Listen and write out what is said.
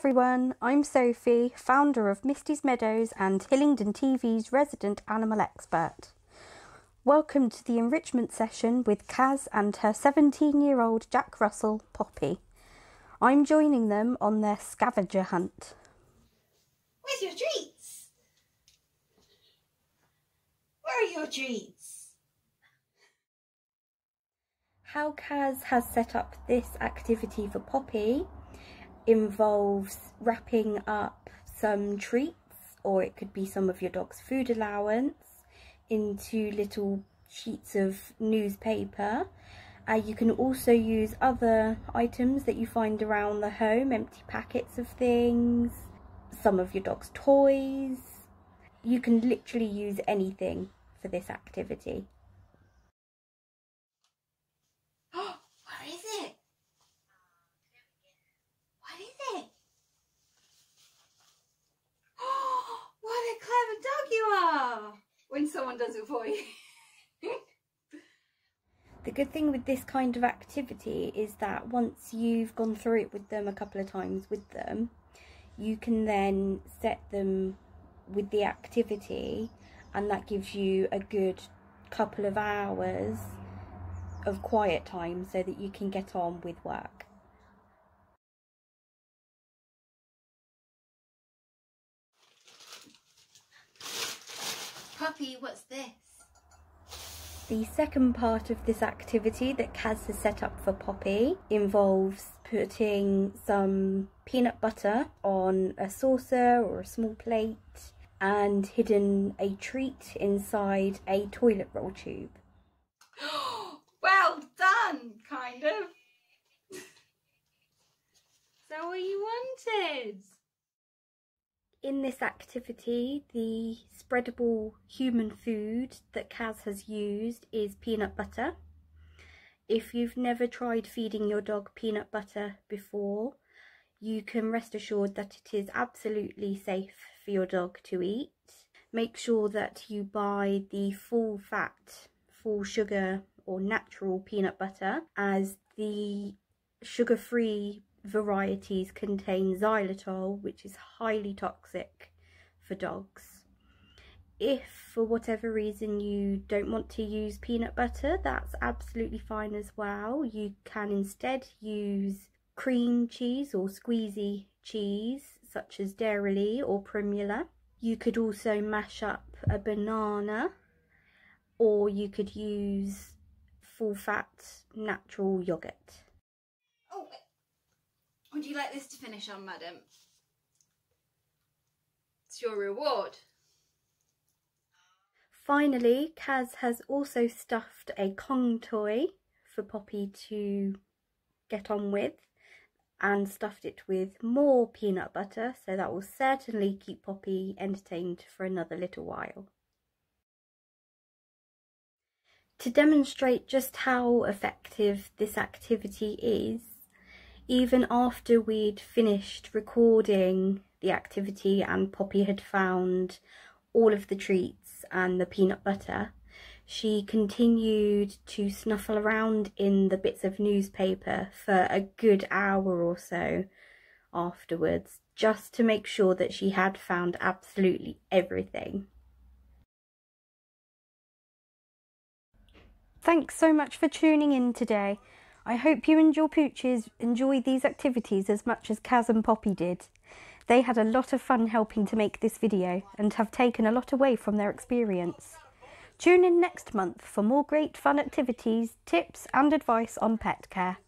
everyone, I'm Sophie, founder of Misty's Meadows and Hillingdon TV's resident animal expert. Welcome to the enrichment session with Kaz and her 17 year old Jack Russell, Poppy. I'm joining them on their scavenger hunt. Where's your treats? Where are your treats? How Kaz has set up this activity for Poppy involves wrapping up some treats or it could be some of your dog's food allowance into little sheets of newspaper. Uh, you can also use other items that you find around the home, empty packets of things, some of your dog's toys. You can literally use anything for this activity. Someone does it for you. the good thing with this kind of activity is that once you've gone through it with them a couple of times with them, you can then set them with the activity and that gives you a good couple of hours of quiet time so that you can get on with work. Puppy, what's this? The second part of this activity that Kaz has set up for Poppy involves putting some peanut butter on a saucer or a small plate and hidden a treat inside a toilet roll tube. well done, kind of. so what you wanted? In this activity, the spreadable human food that Kaz has used is peanut butter. If you've never tried feeding your dog peanut butter before, you can rest assured that it is absolutely safe for your dog to eat. Make sure that you buy the full fat, full sugar or natural peanut butter as the sugar-free varieties contain xylitol, which is highly toxic for dogs. If for whatever reason you don't want to use peanut butter, that's absolutely fine as well. You can instead use cream cheese or squeezy cheese, such as Dairylea or Primula. You could also mash up a banana, or you could use full fat natural yogurt. Would you like this to finish on, madam? It's your reward. Finally, Kaz has also stuffed a Kong toy for Poppy to get on with and stuffed it with more peanut butter so that will certainly keep Poppy entertained for another little while. To demonstrate just how effective this activity is, even after we'd finished recording the activity and Poppy had found all of the treats and the peanut butter, she continued to snuffle around in the bits of newspaper for a good hour or so afterwards, just to make sure that she had found absolutely everything. Thanks so much for tuning in today. I hope you and your pooches enjoy these activities as much as Kaz and Poppy did. They had a lot of fun helping to make this video and have taken a lot away from their experience. Tune in next month for more great fun activities, tips and advice on pet care.